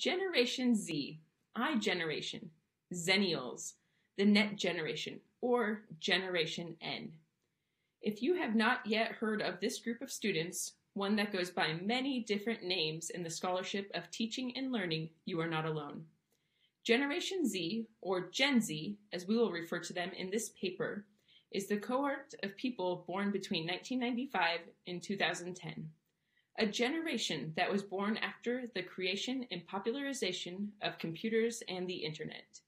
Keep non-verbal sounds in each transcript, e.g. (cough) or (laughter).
Generation Z, iGeneration, Zennials, the Net Generation, or Generation N. If you have not yet heard of this group of students, one that goes by many different names in the scholarship of teaching and learning, you are not alone. Generation Z, or Gen Z, as we will refer to them in this paper, is the cohort of people born between 1995 and 2010. A generation that was born after the creation and popularization of computers and the internet.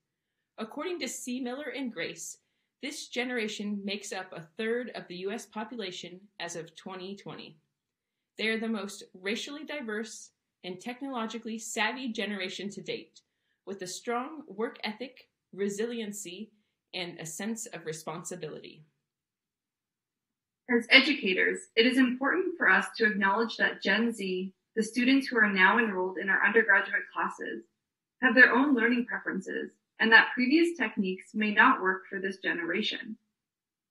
According to Seemiller and Grace, this generation makes up a third of the US population as of 2020. They are the most racially diverse and technologically savvy generation to date, with a strong work ethic, resiliency, and a sense of responsibility. As educators, it is important for us to acknowledge that Gen Z, the students who are now enrolled in our undergraduate classes, have their own learning preferences and that previous techniques may not work for this generation.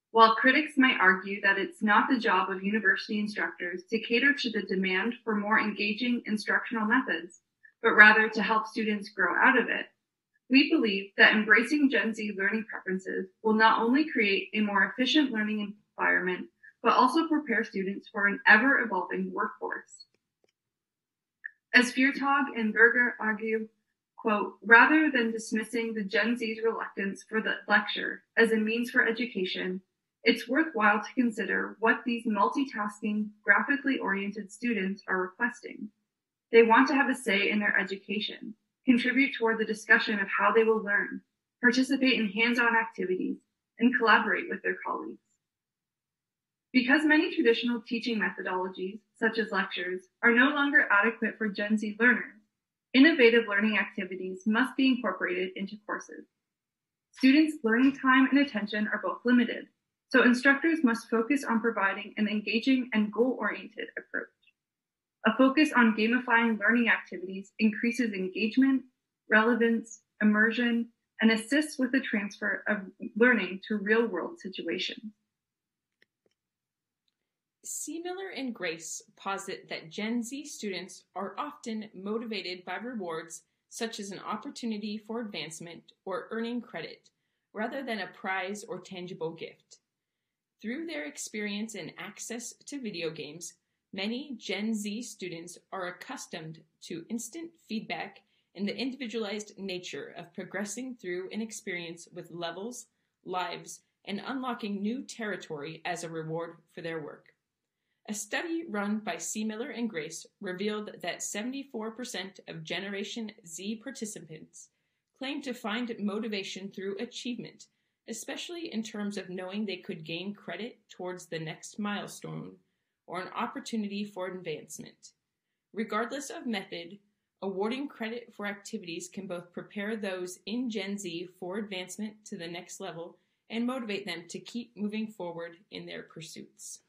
While critics might argue that it's not the job of university instructors to cater to the demand for more engaging instructional methods, but rather to help students grow out of it, we believe that embracing Gen Z learning preferences will not only create a more efficient learning environment, but also prepare students for an ever evolving workforce. As Viertog and Berger argue, quote, rather than dismissing the Gen Z's reluctance for the lecture as a means for education, it's worthwhile to consider what these multitasking, graphically oriented students are requesting. They want to have a say in their education, contribute toward the discussion of how they will learn, participate in hands-on activities, and collaborate with their colleagues. Because many traditional teaching methodologies, such as lectures, are no longer adequate for Gen Z learners, innovative learning activities must be incorporated into courses. Students' learning time and attention are both limited, so instructors must focus on providing an engaging and goal-oriented approach. A focus on gamifying learning activities increases engagement, relevance, immersion, and assists with the transfer of learning to real-world situations. Seemiller and Grace posit that Gen Z students are often motivated by rewards such as an opportunity for advancement or earning credit, rather than a prize or tangible gift. Through their experience and access to video games, many Gen Z students are accustomed to instant feedback and the individualized nature of progressing through an experience with levels, lives, and unlocking new territory as a reward for their work. A study run by Seemiller and Grace revealed that 74% of Generation Z participants claimed to find motivation through achievement, especially in terms of knowing they could gain credit towards the next milestone or an opportunity for advancement. Regardless of method, awarding credit for activities can both prepare those in Gen Z for advancement to the next level and motivate them to keep moving forward in their pursuits.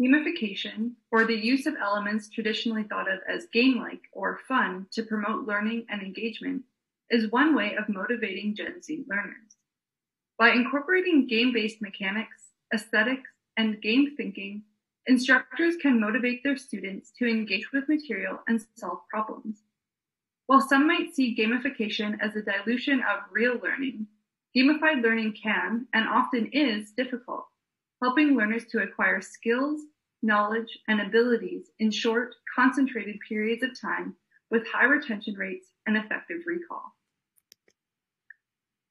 Gamification, or the use of elements traditionally thought of as game-like or fun to promote learning and engagement, is one way of motivating Gen Z learners. By incorporating game-based mechanics, aesthetics, and game thinking, instructors can motivate their students to engage with material and solve problems. While some might see gamification as a dilution of real learning, gamified learning can, and often is, difficult helping learners to acquire skills, knowledge, and abilities in short, concentrated periods of time with high retention rates and effective recall.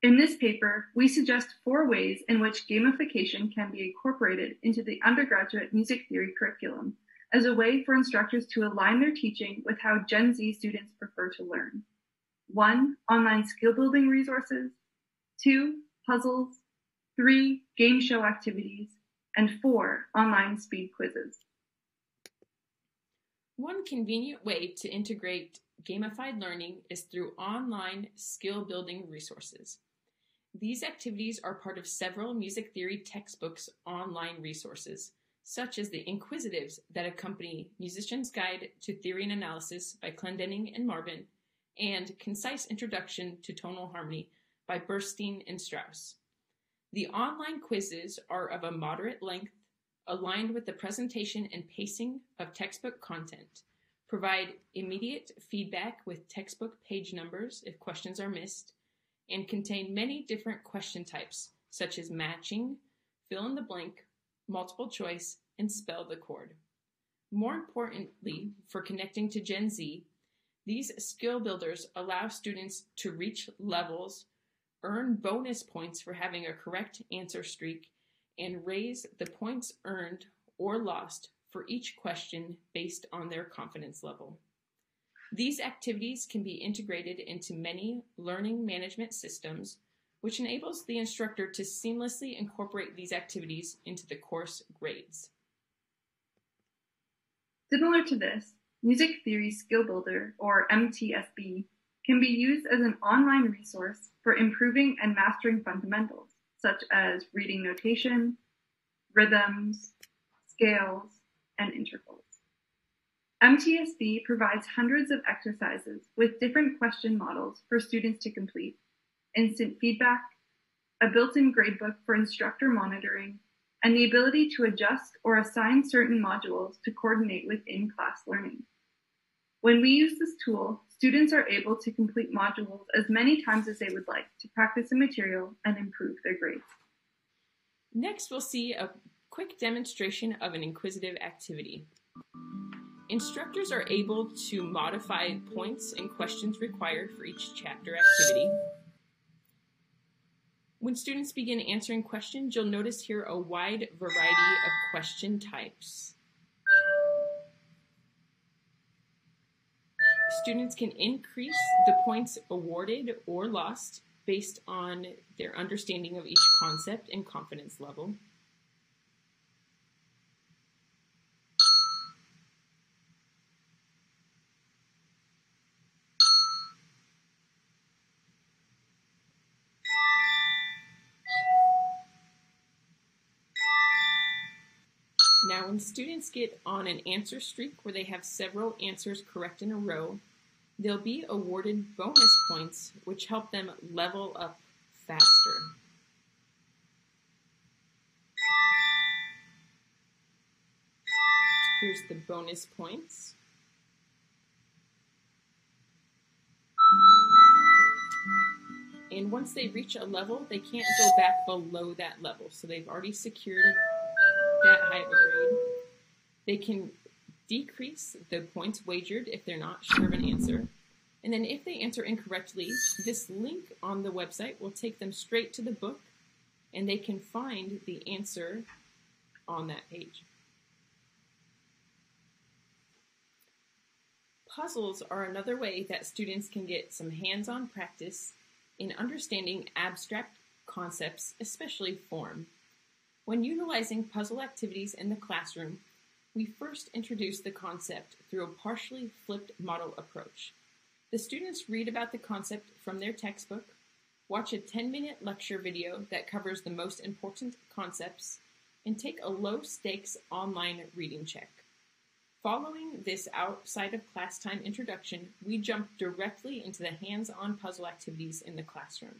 In this paper, we suggest four ways in which gamification can be incorporated into the undergraduate music theory curriculum as a way for instructors to align their teaching with how Gen Z students prefer to learn. One, online skill building resources. Two, puzzles. Three, game show activities and four online speed quizzes. One convenient way to integrate gamified learning is through online skill building resources. These activities are part of several music theory textbooks online resources, such as the InQuizitives that accompany Musician's Guide to Theory and Analysis by Clendinning and Marvin, and Concise Introduction to Tonal Harmony by Burstein and Straus. The online quizzes are of a moderate length, aligned with the presentation and pacing of textbook content, provide immediate feedback with textbook page numbers if questions are missed, and contain many different question types such as matching, fill in the blank, multiple choice, and spell the chord. More importantly, for connecting to Gen Z, these skill builders allow students to reach levels, earn bonus points for having a correct answer streak, and raise the points earned or lost for each question based on their confidence level. These activities can be integrated into many learning management systems, which enables the instructor to seamlessly incorporate these activities into the course grades. Similar to this, Music Theory Skill Builder, or MTSB, can be used as an online resource for improving and mastering fundamentals, such as reading notation, rhythms, scales, and intervals. MTSB provides hundreds of exercises with different question models for students to complete, instant feedback, a built-in gradebook for instructor monitoring, and the ability to adjust or assign certain modules to coordinate with in-class learning. When we use this tool, students are able to complete modules as many times as they would like to practice the material and improve their grades. Next, we'll see a quick demonstration of an InQuizitive activity. Instructors are able to modify points and questions required for each chapter activity. When students begin answering questions, you'll notice here a wide variety of question types. Students can increase the points awarded or lost based on their understanding of each concept and confidence level. Now, when students get on an answer streak where they have several answers correct in a row, they'll be awarded bonus points, which help them level up faster. Here's the bonus points. And once they reach a level, they can't go back below that level. So they've already secured that high of a grade. They can decrease the points wagered if they're not sure of an answer. And then if they answer incorrectly, this link on the website will take them straight to the book and they can find the answer on that page. Puzzles are another way that students can get some hands-on practice in understanding abstract concepts, especially form. When utilizing puzzle activities in the classroom, we first introduce the concept through a partially flipped model approach. The students read about the concept from their textbook, watch a 10-minute lecture video that covers the most important concepts, and take a low-stakes online reading check. Following this outside of class time introduction, we jump directly into the hands-on puzzle activities in the classroom.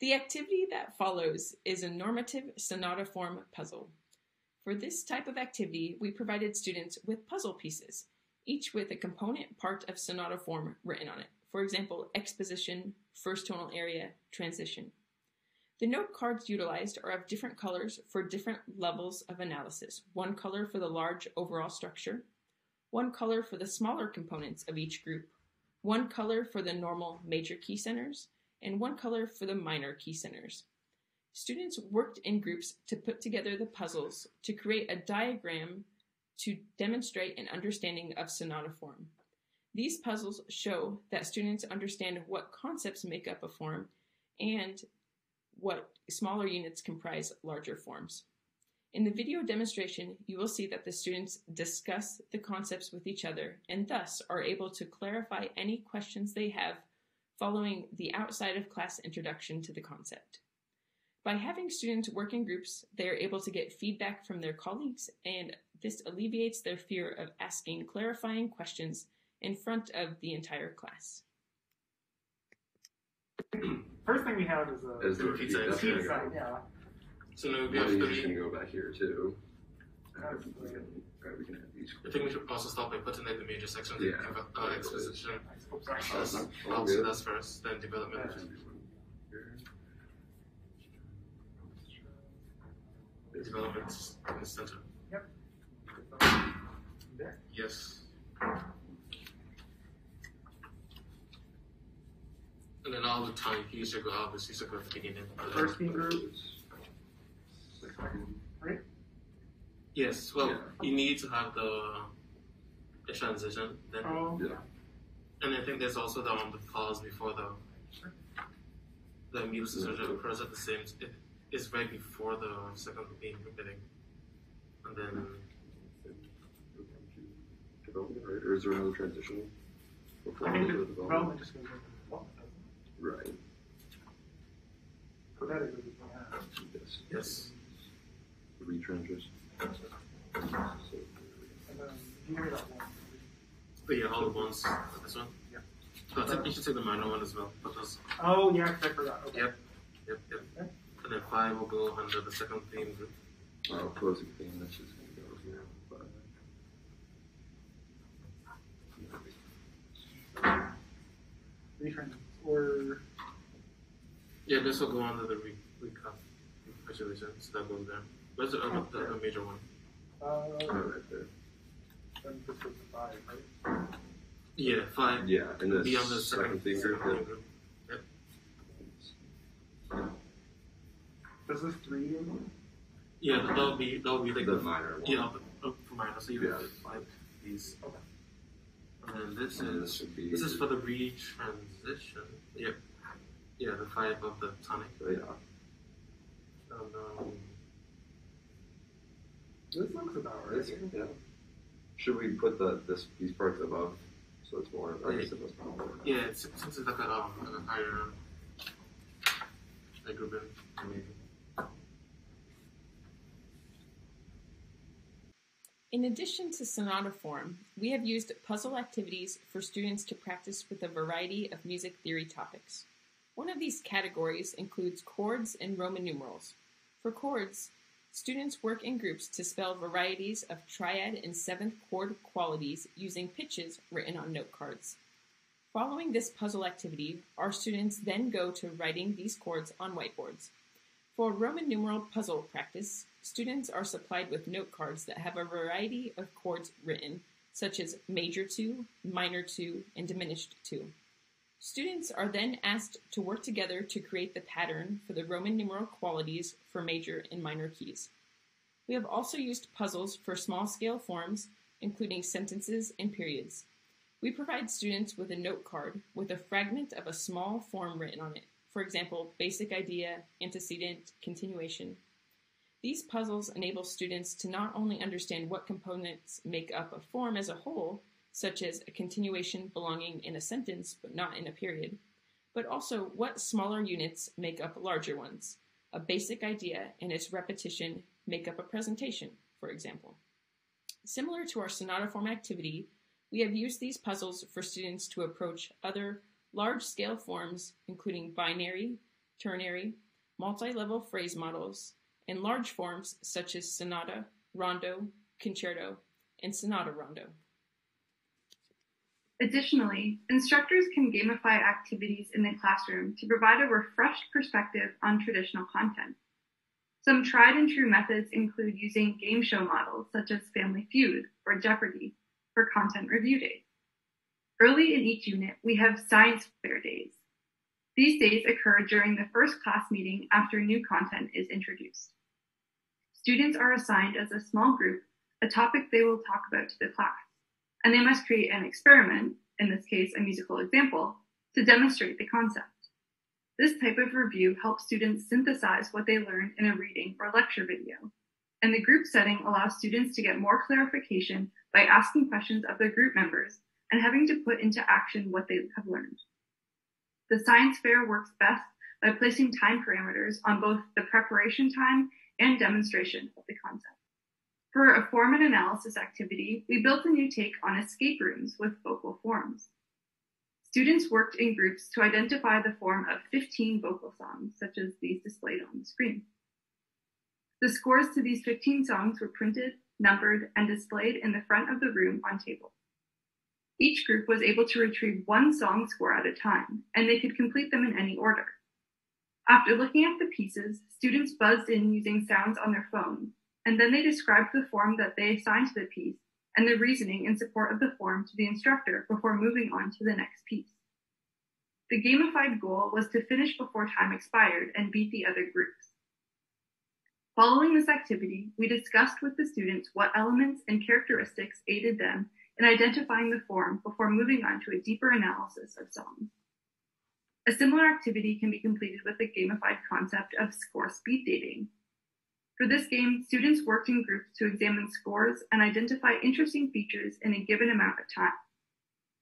The activity that follows is a normative sonata-form puzzle. For this type of activity, we provided students with puzzle pieces, each with a component part of sonata form written on it. For example, exposition, first tonal area, transition. The note cards utilized are of different colors for different levels of analysis. One color for the large overall structure, one color for the smaller components of each group, one color for the normal major key centers, and one color for the minor key centers. Students worked in groups to put together the puzzles to create a diagram to demonstrate an understanding of sonata form. These puzzles show that students understand what concepts make up a form and what smaller units comprise larger forms. In the video demonstration, you will see that the students discuss the concepts with each other and thus are able to clarify any questions they have following the outside of class introduction to the concept. By having students work in groups, they are able to get feedback from their colleagues, and this alleviates their fear of asking clarifying questions in front of the entire class. (clears throat) First thing we have is a Is the repeat repeat side, side. repeat side, yeah. So no Well, good you for can go back here too. Kind of like a- we can add these. I think we should also start by putting like the major sections Yeah. of uh, exposition. Oops, sorry. That's, all I'll good. do that first, then development. Development in the center. There. Yes. And then all the time you should go obviously should go at the beginning. First team group. Yes, well Yeah. you need to have the the transition then Oh, Yeah. and I think there's also the um, the pause before the the medial caesura occurs at the same it is right before the second theme beginning. And then Development, right? Or is there another transition? Before I think the go to development just goes into development. Right. Phonetically, we. Yes. yes. Three transitions. So, And um, then, you give me that one. But yeah, all the ones this one. Yeah. So I think you should take the minor one as well. Because Oh, yeah, 'cause I forgot. Okay. Yep. yep, yep. Okay. And then five will go under the second theme group. oh, closing theme, that's just gonna go here. But, Retrans, or, Yeah, this will go under the re- recap recapitulation, so that goes there. Where's the other, the other major one? uh, oh, right there. then this was five, right? Yeah, five. Yeah, and the Be the second theme group. second yeah. group. Does this three do? Yeah, that'll be that'll be like The the minor one. yeah the, uh, for minor. So you Yeah. have five these. Okay. And then this And is this be. this is for the retransition. Yep. Yeah, the five of the tonic. Oh, yeah. And, um, This looks about right. This, yeah. Should we put the this these parts above so it's more? I guess it must be more. yeah, it's, since it's like a um like a higher like grouping maybe. In addition to sonata form, we have used puzzle activities for students to practice with a variety of music theory topics. One of these categories includes chords and Roman numerals. For chords, students work in groups to spell varieties of triad and seventh chord qualities using pitches written on note cards. Following this puzzle activity, our students then go to writing these chords on whiteboards. For Roman numeral puzzle practice, students are supplied with note cards that have a variety of chords written, such as major 2, minor 2, and diminished 2. Students are then asked to work together to create the pattern for the Roman numeral qualities for major and minor keys. We have also used puzzles for small scale forms, including sentences and periods. We provide students with a note card with a fragment of a small form written on it. For example, basic idea, antecedent, continuation. These puzzles enable students to not only understand what components make up a form as a whole, such as a continuation belonging in a sentence but not in a period, but also what smaller units make up larger ones. A basic idea and its repetition make up a presentation, for example. Similar to our sonata form activity, we have used these puzzles for students to approach other large scale forms, including binary, ternary, multi level phrase models, and large forms such as sonata, rondo, concerto, and sonata rondo. Additionally, instructors can gamify activities in the classroom to provide a refreshed perspective on traditional content. Some tried and true methods include using game show models such as Family Feud or Jeopardy for content review days. Early in each unit, we have science fair days. These days occur during the first class meeting after new content is introduced. Students are assigned as a small group a topic they will talk about to the class, and they must create an experiment, in this case a musical example, to demonstrate the concept. This type of review helps students synthesize what they learned in a reading or lecture video, and the group setting allows students to get more clarification by asking questions of their group members and having to put into action what they have learned. The science fair works best by placing time parameters on both the preparation time and demonstration of the concept. For a form and analysis activity, we built a new take on escape rooms with vocal forms. Students worked in groups to identify the form of 15 vocal songs, such as these displayed on the screen. The scores to these 15 songs were printed, numbered, and displayed in the front of the room on tables. Each group was able to retrieve one song score at a time, and they could complete them in any order. After looking at the pieces, students buzzed in using sounds on their phones, and then they described the form that they assigned to the piece and the reasoning in support of the form to the instructor before moving on to the next piece. The gamified goal was to finish before time expired and beat the other groups. Following this activity, we discussed with the students what elements and characteristics aided them in identifying the form before moving on to a deeper analysis of songs. A similar activity can be completed with the gamified concept of score speed dating. For this game, students worked in groups to examine scores and identify interesting features in a given amount of time.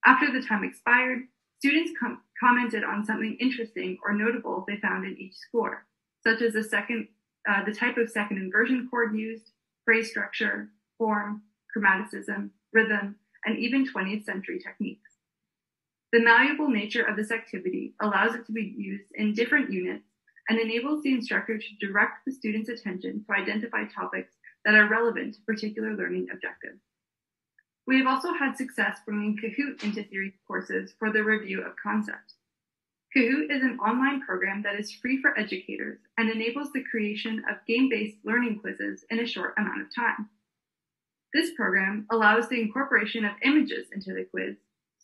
After the time expired, students com- commented on something interesting or notable they found in each score, such as the second, uh, the type of second inversion chord used, phrase structure, form, chromaticism, rhythm, and even 20th century techniques. The malleable nature of this activity allows it to be used in different units and enables the instructor to direct the student's attention to identify topics that are relevant to particular learning objectives. We have also had success bringing Kahoot into theory courses for the review of concepts. Kahoot is an online program that is free for educators and enables the creation of game-based learning quizzes in a short amount of time. This program allows the incorporation of images into the quiz,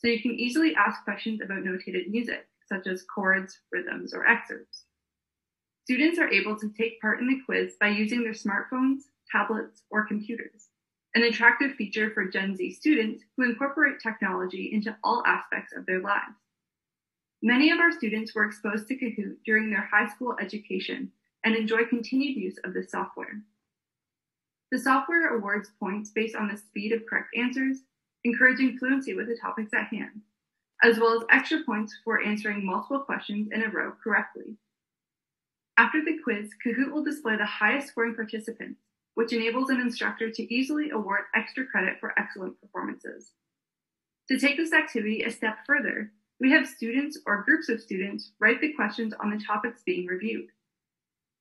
so you can easily ask questions about notated music, such as chords, rhythms, or excerpts. Students are able to take part in the quiz by using their smartphones, tablets, or computers, an attractive feature for Gen Z students who incorporate technology into all aspects of their lives. Many of our students were exposed to Kahoot during their high school education and enjoy continued use of this software. The software awards points based on the speed of correct answers, encouraging fluency with the topics at hand, as well as extra points for answering multiple questions in a row correctly. After the quiz, Kahoot will display the highest scoring participants, which enables an instructor to easily award extra credit for excellent performances. To take this activity a step further, we have students or groups of students write the questions on the topics being reviewed.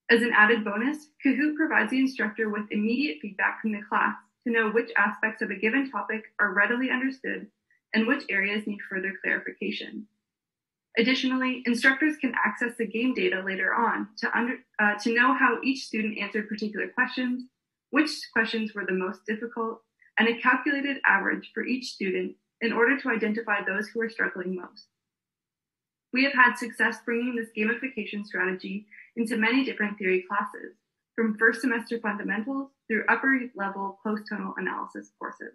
As an added bonus, Kahoot provides the instructor with immediate feedback from the class to know which aspects of a given topic are readily understood and which areas need further clarification. Additionally, instructors can access the game data later on to, under, uh, to know how each student answered particular questions, which questions were the most difficult, and a calculated average for each student in order to identify those who are struggling most. We have had success bringing this gamification strategy into many different theory classes, from first semester fundamentals through upper level post-tonal analysis courses.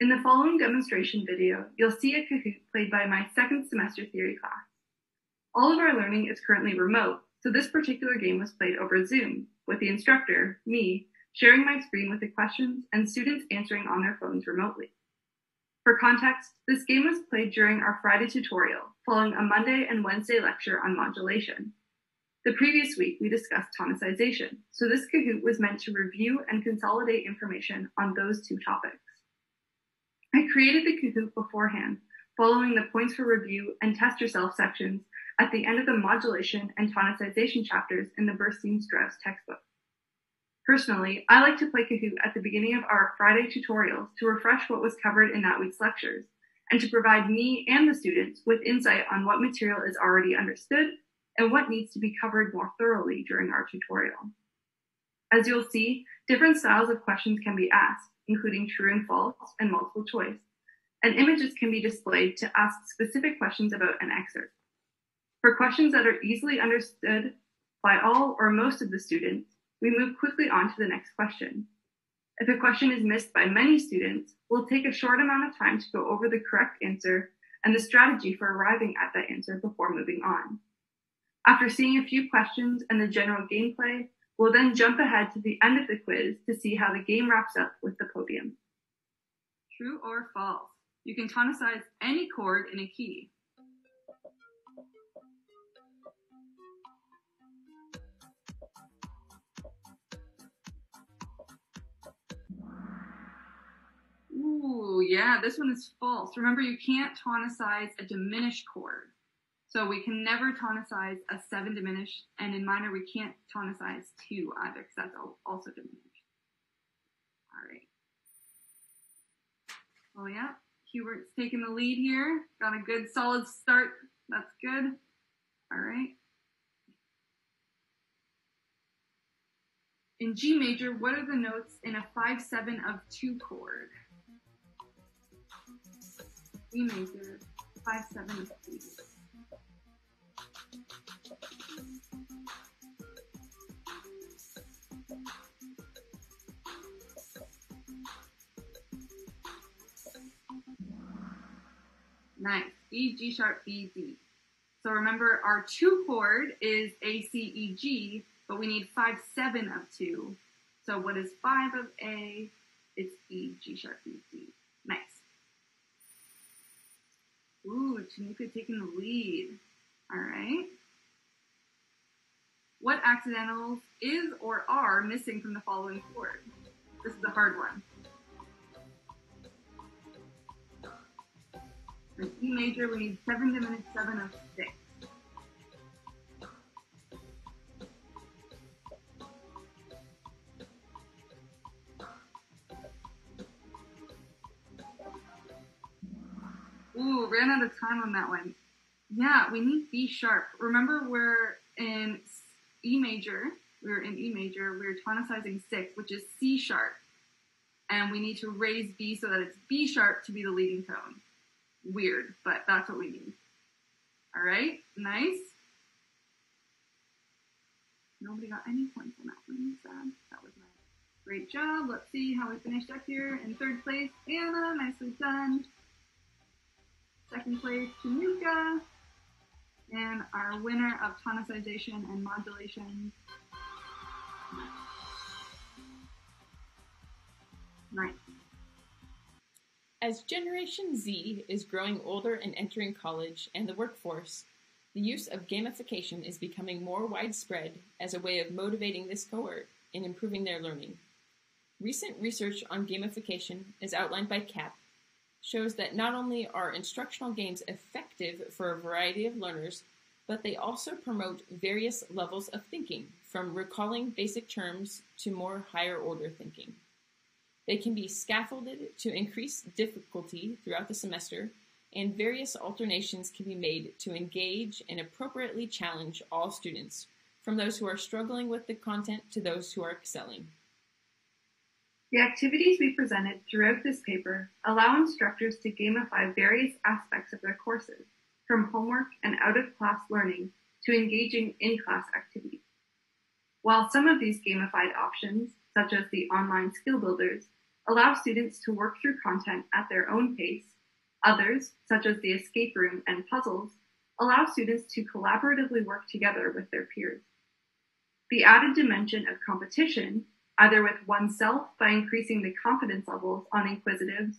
In the following demonstration video, you'll see a Kahoot played by my second semester theory class. All of our learning is currently remote, so this particular game was played over Zoom, with the instructor, me, sharing my screen with the questions and students answering on their phones remotely. For context, this game was played during our Friday tutorial, following a Monday and Wednesday lecture on modulation. The previous week, we discussed tonicization, so this Kahoot was meant to review and consolidate information on those two topics. I created the Kahoot beforehand, following the points for review and test yourself sections at the end of the modulation and tonicization chapters in the Burstein Straus textbook. Personally, I like to play Kahoot at the beginning of our Friday tutorials to refresh what was covered in that week's lectures and to provide me and the students with insight on what material is already understood and what needs to be covered more thoroughly during our tutorial. As you'll see, different styles of questions can be asked, including true and false and multiple choice, and images can be displayed to ask specific questions about an excerpt. For questions that are easily understood by all or most of the students, we move quickly on to the next question. If a question is missed by many students, we'll take a short amount of time to go over the correct answer and the strategy for arriving at that answer before moving on. After seeing a few questions and the general gameplay, we'll then jump ahead to the end of the quiz to see how the game wraps up with the podium. True or false? You can tonicize any chord in a key. Ooh, yeah, this one is false. Remember, you can't tonicize a diminished chord. So we can never tonicize a seven diminished, and in minor we can't tonicize two either, because that's also diminished. All right. Oh yeah, Hubert's taking the lead here. Got a good solid start. That's good. All right. In G major, what are the notes in a 5-7 of 2 chord? G major, 5-7 of 2. Nice. E, G sharp, B, D. So remember, our two chord is A, C, E, G, but we need five, seven of two. So what is five of A? It's E, G sharp, B, D. Nice. Ooh, Tanuka taking the lead. All right. What accidentals is or are missing from the following chord? This is a hard one. For E major, we need seven diminished seven of six. Ooh, ran out of time on that one. Yeah, we need B sharp. Remember, we're in E major. We are in E major. We are tonicizing six, which is C sharp. And we need to raise B so that it's B sharp to be the leading tone. Weird, but that's what we need. All right, nice. Nobody got any points on that one. Sad. That was my great job. Let's see how we finished up here. In third place, Anna. Nicely done. Second place, Tanuka. And our winner of tonicization and modulation. Nice. As Generation Z is growing older and entering college and the workforce, the use of gamification is becoming more widespread as a way of motivating this cohort and improving their learning. Recent research on gamification, as outlined by Kapp, shows that not only are instructional games effective for a variety of learners, but they also promote various levels of thinking, from recalling basic terms to more higher order thinking. They can be scaffolded to increase difficulty throughout the semester, and various alternations can be made to engage and appropriately challenge all students, from those who are struggling with the content to those who are excelling. The activities we presented throughout this paper allow instructors to gamify various aspects of their courses, from homework and out of class learning to engaging in class activities. While some of these gamified options, such as the online skill builders, allow students to work through content at their own pace, others, such as the escape room and puzzles, allow students to collaboratively work together with their peers. The added dimension of competition either with oneself by increasing the confidence levels on InQuizitives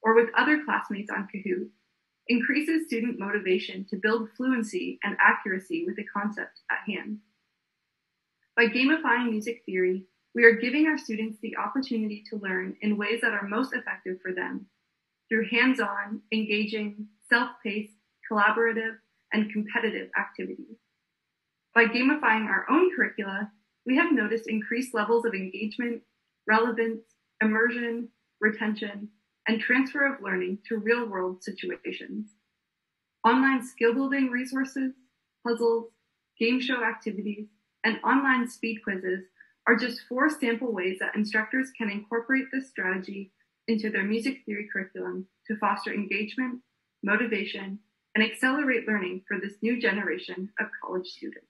or with other classmates on Kahoot, increases student motivation to build fluency and accuracy with the concept at hand. By gamifying music theory, we are giving our students the opportunity to learn in ways that are most effective for them through hands-on, engaging, self-paced, collaborative, and competitive activities. By gamifying our own curricula, we have noticed increased levels of engagement, relevance, immersion, retention, and transfer of learning to real world situations. Online skill building resources, puzzles, game show activities, and online speed quizzes are just four sample ways that instructors can incorporate this strategy into their music theory curriculum to foster engagement, motivation, and accelerate learning for this new generation of college students.